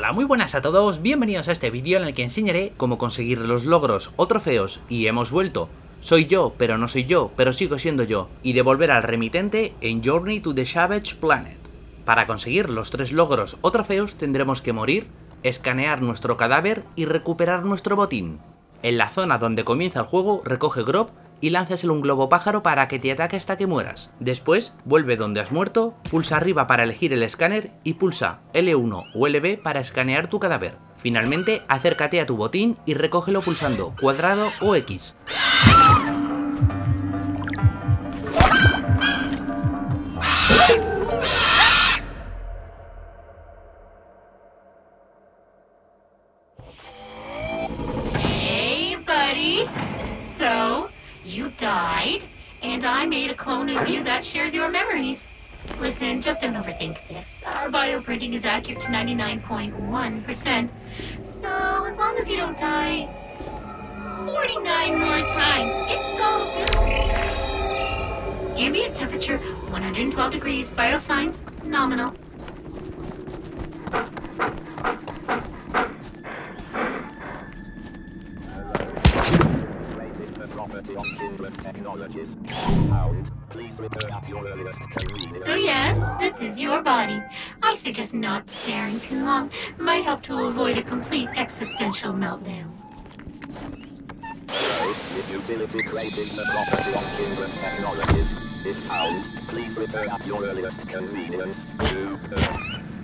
Hola, muy buenas a todos, bienvenidos a este vídeo en el que enseñaré cómo conseguir los logros o trofeos y hemos vuelto. Soy yo, pero no soy yo, pero sigo siendo yo, y devolver al remitente en Journey to the Savage Planet. Para conseguir los tres logros o trofeos tendremos que morir, escanear nuestro cadáver y recuperar nuestro botín. En la zona donde comienza el juego recoge Grob y lánzaselo un globo pájaro para que te ataque hasta que mueras. Después, vuelve donde has muerto, pulsa arriba para elegir el escáner y pulsa L1 o LB para escanear tu cadáver. Finalmente, acércate a tu botín y recógelo pulsando cuadrado o X. you died, and I made a clone of you that shares your memories. Listen, just don't overthink this. Our bioprinting is accurate to 99.1%. So, as long as you don't die 49 more times, it's all good. Ambient temperature 112 degrees, biosigns nominal. Property on Kindred Technologies. Found. Please return at your earliest convenience. So yes, this is your body. I suggest not staring too long. Might help to avoid a complete existential meltdown. This utility created for property on Kindred Technologies is found. Please return at your earliest convenience to Earth.